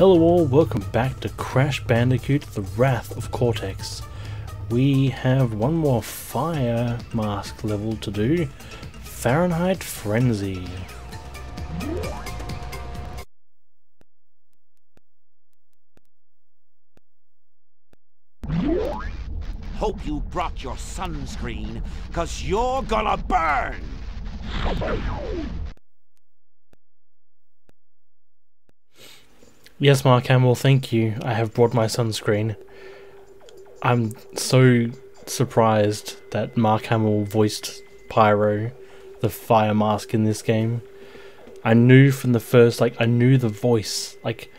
Hello all, welcome back to Crash Bandicoot The Wrath of Cortex. We have one more fire mask level to do, Fahrenheit Frenzy. Hope you brought your sunscreen, cause you're gonna burn! Yes, Mark Hamill, thank you. I have brought my sunscreen. I'm so surprised that Mark Hamill voiced Py-Ro, the fire mask in this game. I knew from the first, like, I knew the voice. Like,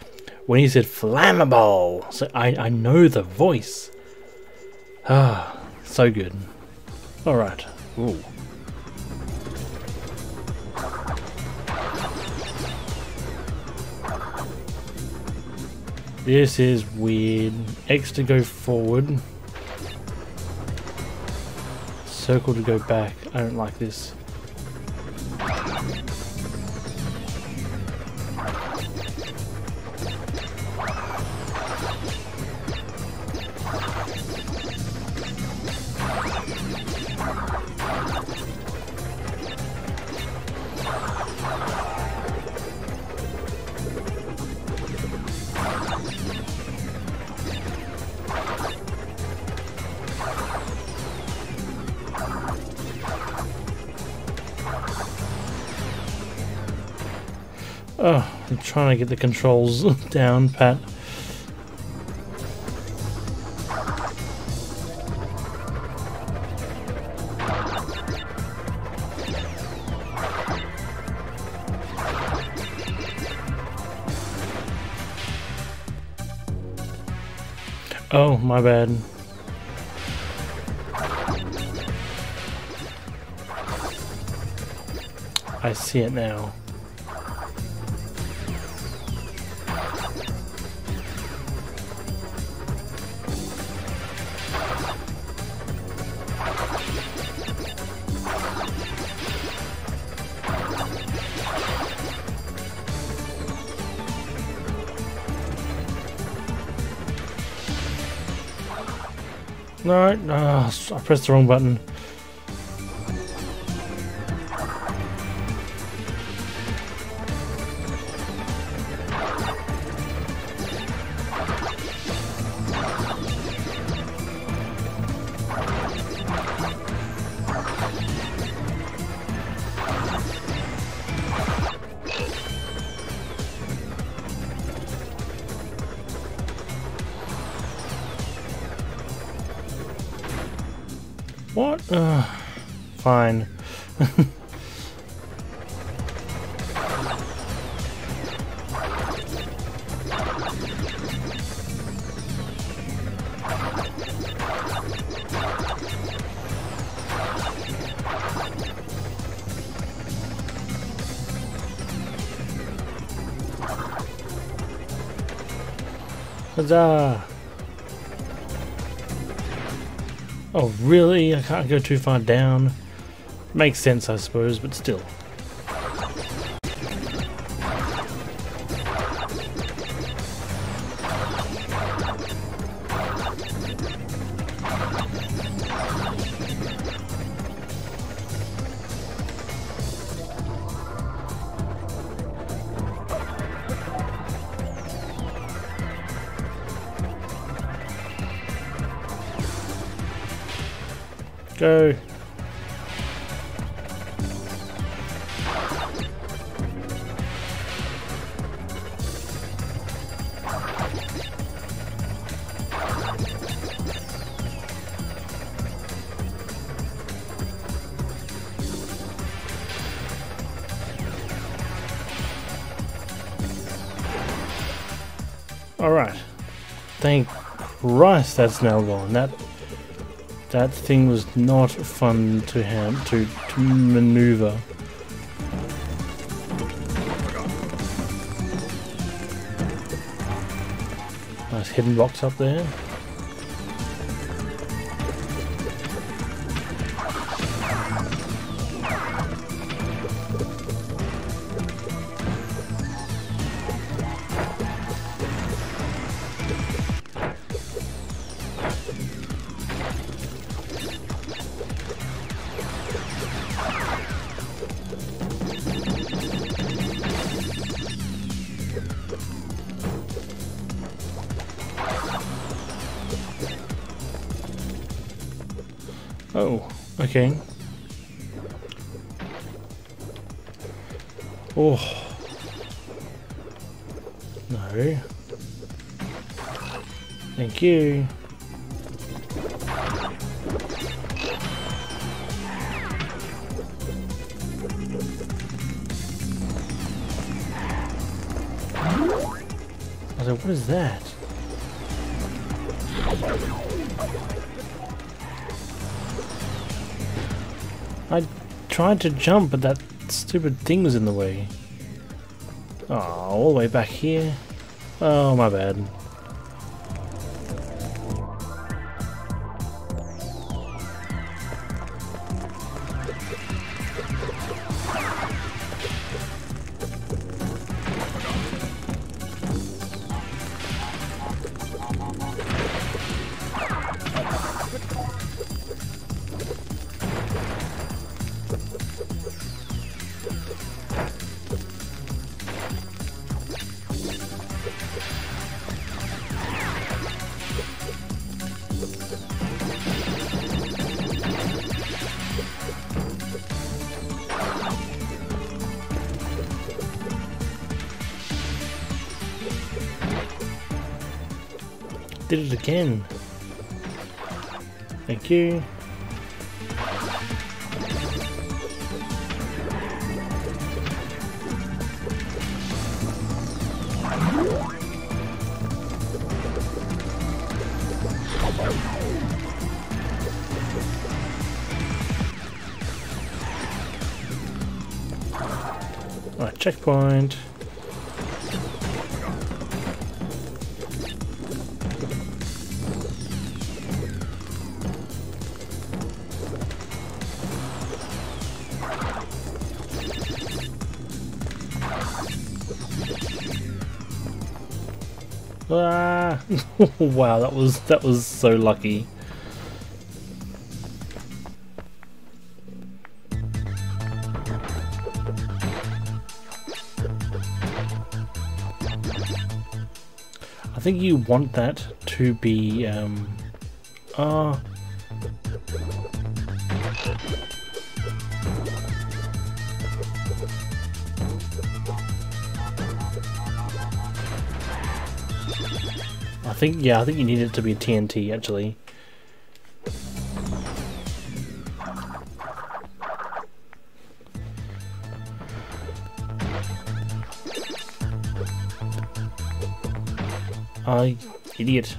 when he said flammable, so I, I know the voice. Ah, so good. Alright. Ooh. This is weird. X to go forward. Circle to go back. I don't like this. Oh, I'm trying to get the controls down, Pat. Oh, my bad. I see it now. No, no, ah, I pressed the wrong button. Fine. Oh, really? I can't go too far down? Makes sense, I suppose, but still. Go. Christ that's now gone. That that thing was not fun to ham to, to maneuver. Nice hidden box up there. Okay. Oh. No. Thank you. I was like, what is that? I tried to jump, but that stupid thing was in the way. Oh, all the way back here? Oh, my bad. Did it again. Thank you. Right, checkpoint. Ah! wow, that was that was so lucky. I think you want that to be um ah I think yeah, I think you need it to be TNT actually. I idiot.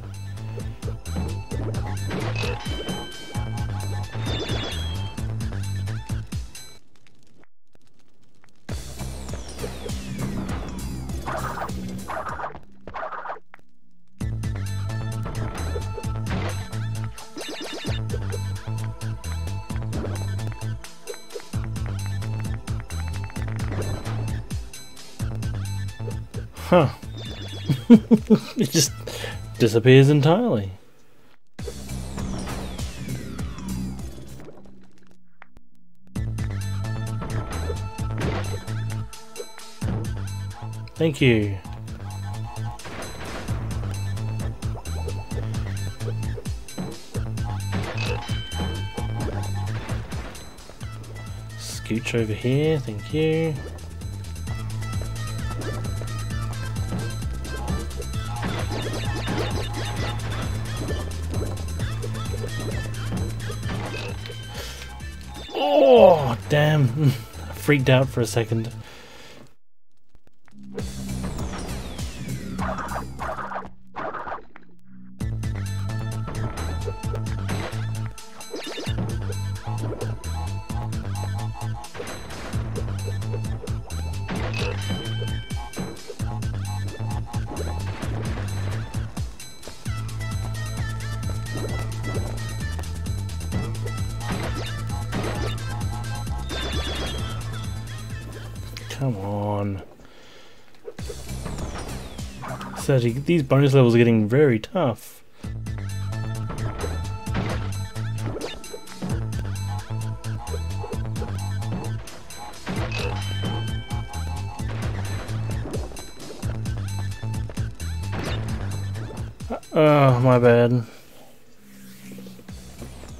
it just disappears entirely. Thank you. Scooch over here, thank you. Damn. Freaked out for a second. On. Sergi, these bonus levels are getting very tough. Oh, my bad.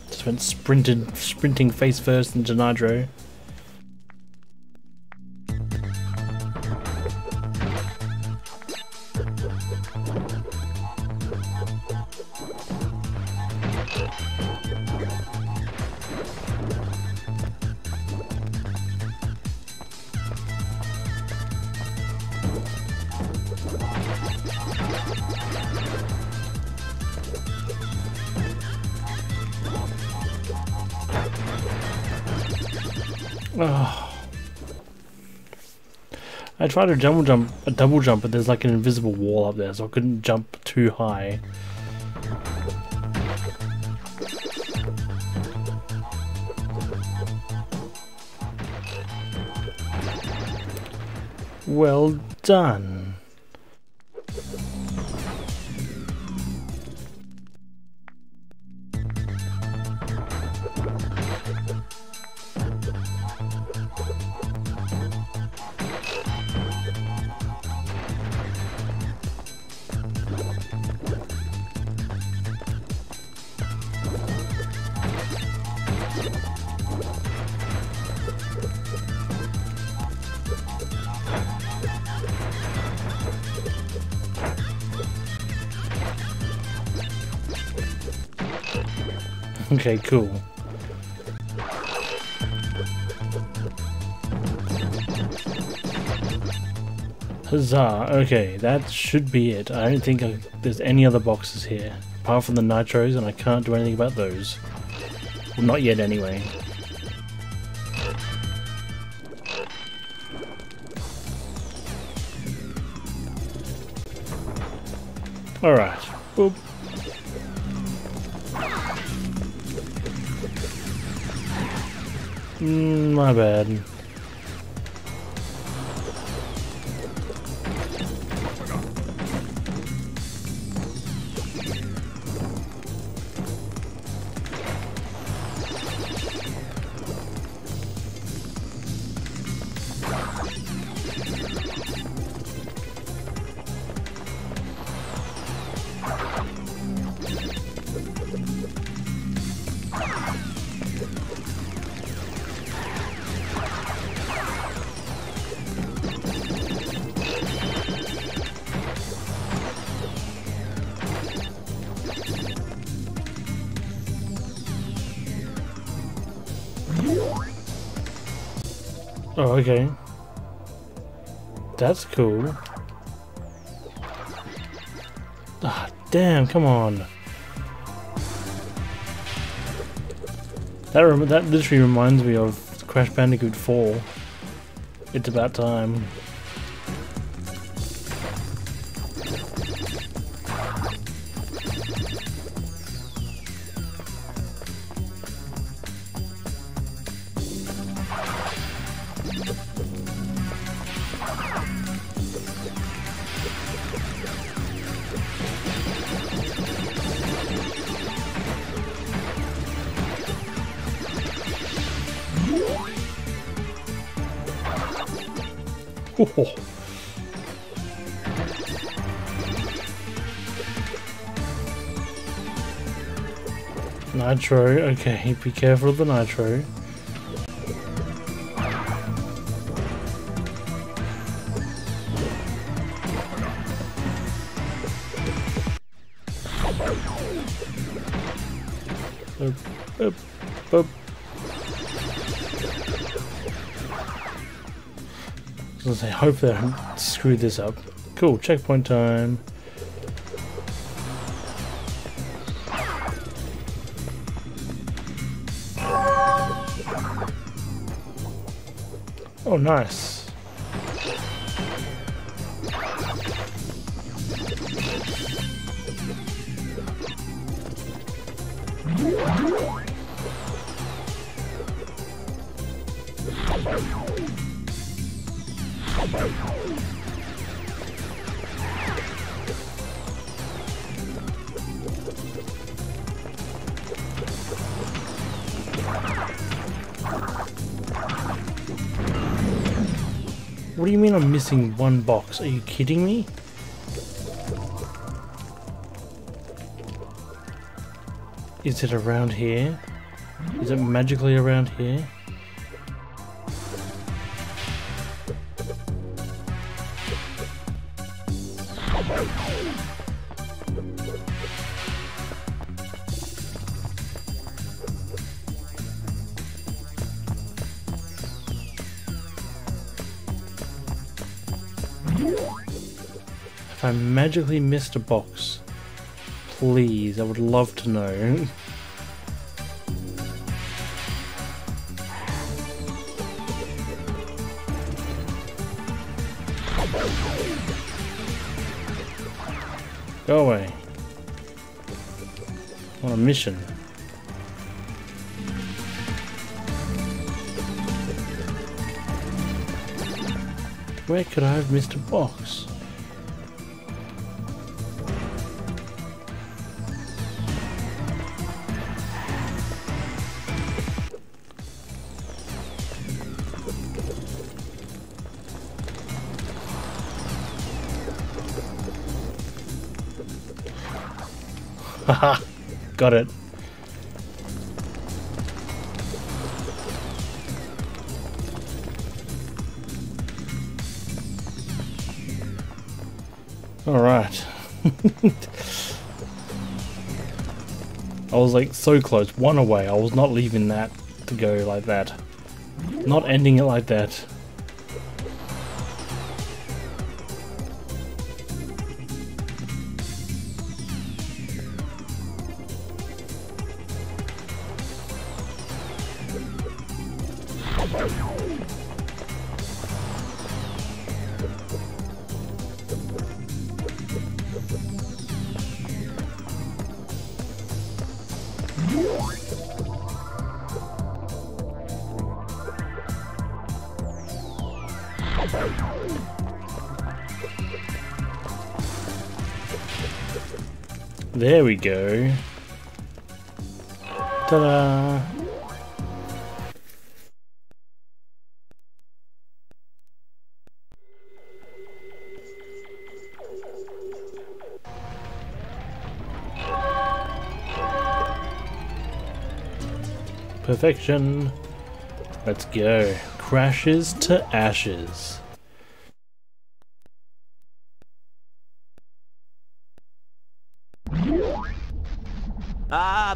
Just went sprinted, sprinting face first into Nitro. Oh. I tried to double jump, a double jump, but there's like an invisible wall up there, so I couldn't jump too high. Well done. Okay, cool. Huzzah, okay, that should be it. I don't think I, there's any other boxes here, apart from the nitros, and I can't do anything about those. Well, not yet anyway. Alright, boop. Mm, my bad. Oh, okay. That's cool. Ah, damn, come on. That that literally reminds me of Crash Bandicoot 4. It's about time. Nitro, okay, be careful of the nitro. Up, up. I was gonna say, hopefully I don't screw this up. Cool, checkpoint time. Nice. Do you mean I'm missing one box? Are you kidding me? Is it around here? Is it magically around here? Magically missed a box, please, I would love to know. Go away. On a mission. Where could I have missed a box? Got it. Alright. I was like so close, one away. I was not leaving that to go like that. Not ending it like that. There we go. Ta-da! Perfection. Let's go. Crashes to ashes.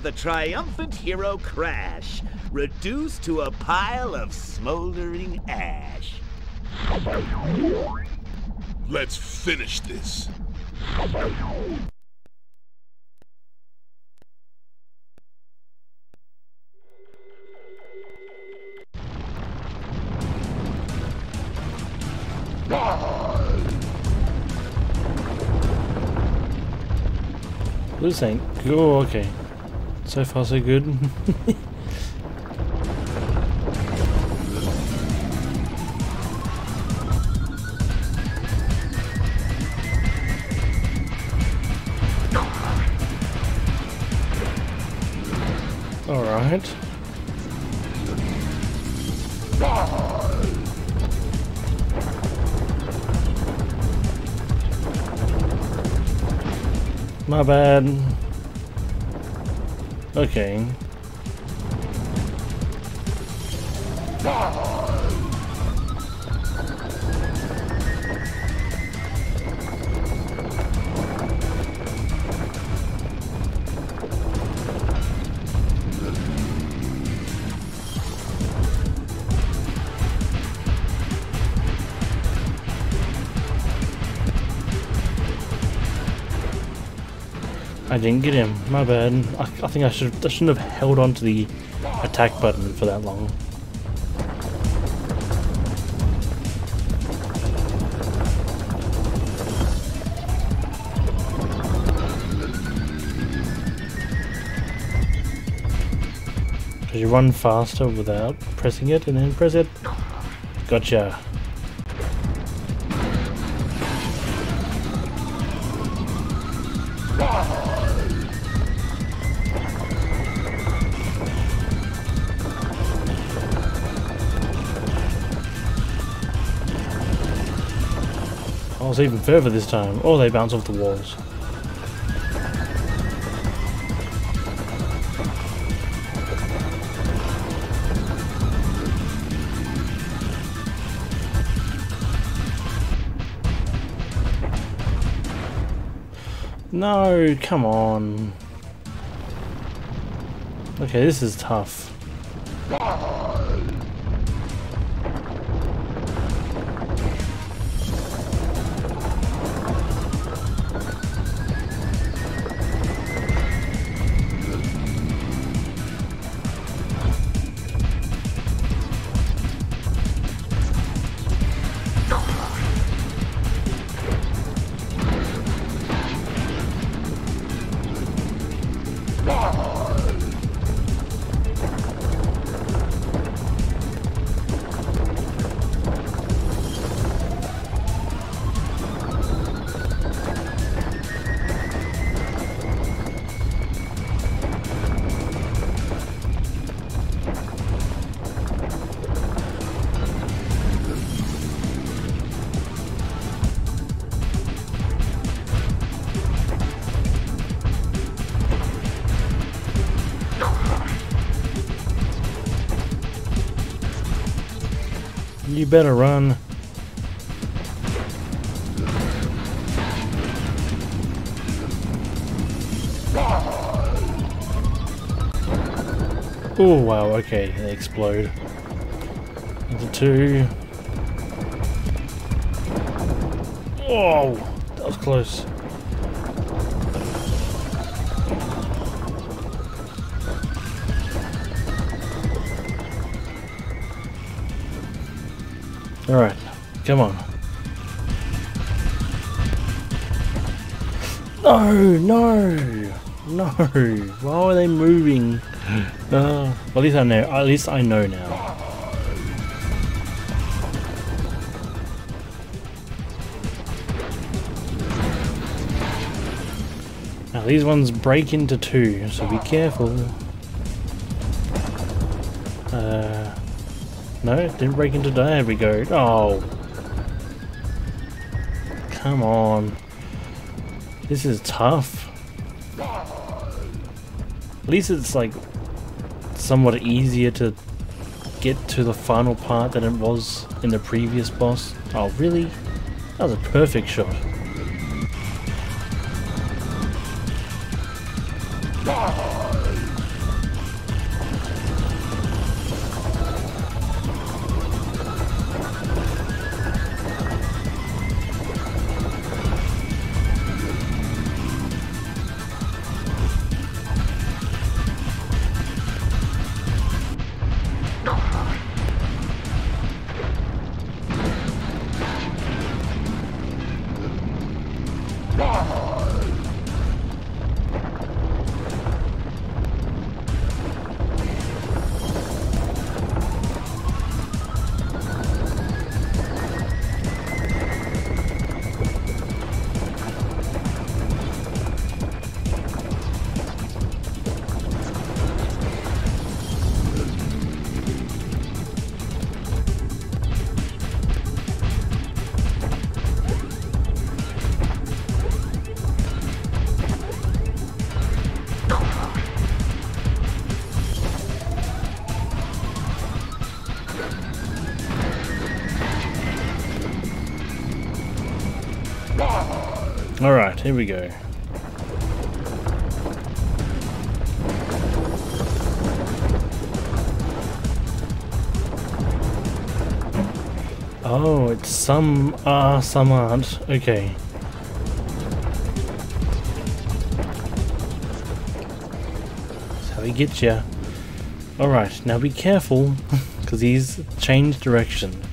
The triumphant hero Crash, reduced to a pile of smoldering ash. Let's finish this. This ain't. Oh, okay. So far, so good. Alright. My bad. Okay. I didn't get him. My bad. I, I think I should. I shouldn't have held on to the attack button for that long. Because you run faster without pressing it, and then press it. Gotcha. bounce even further this time. Or they bounce off the walls. No, come on. Okay, this is tough. You better run. Oh wow, okay, they explode. Number two. Oh, that was close. Alright, come on. No, no, no. Why are they moving? Uh, at least I know. At least I know now. Now these ones break into two, so be careful. Uh, no, didn't break into there we go. Oh. Come on. This is tough. At least it's like somewhat easier to get to the final part than it was in the previous boss. Oh, really? That was a perfect shot. Alright, here we go. Oh, it's some are, some aren't. Okay. That's how he gets ya. Alright, now be careful, because he's changed direction.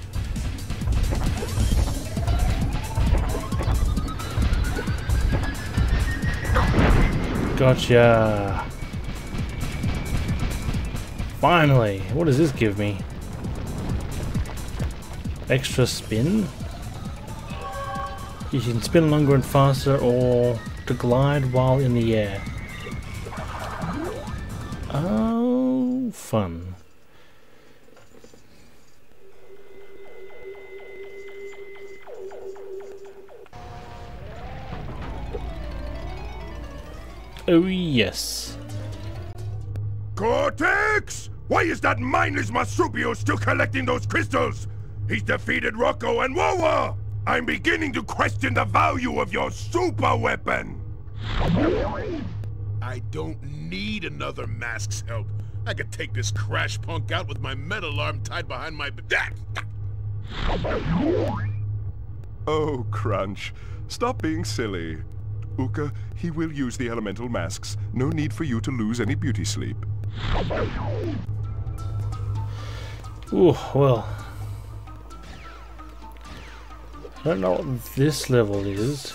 Gotcha. Finally, what does this give me? Extra spin? You can spin longer and faster or to glide while in the air. Oh, fun. Oh yes. Cortex! Why is that mindless marsupial still collecting those crystals? He's defeated Rok-Ko and Wa-Wa! I'm beginning to question the value of your super weapon! I don't need another mask's help. I could take this crash punk out with my metal arm tied behind my... Back. Ah! Oh, Crunch. Stop being silly. Uka, he will use the elemental masks. No need for you to lose any beauty sleep. Ooh, well. I don't know what this level is.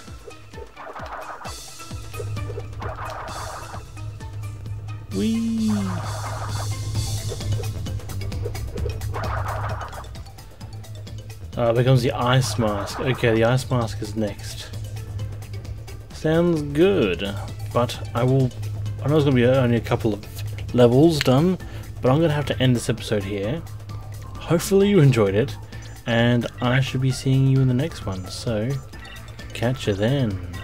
Whee! Uh, becomes the ice mask. Okay, the ice mask is next. Sounds good, but I will. I know it's going to be only a couple of levels done, but I'm going to have to end this episode here. Hopefully, you enjoyed it, and I should be seeing you in the next one. So, catch you then.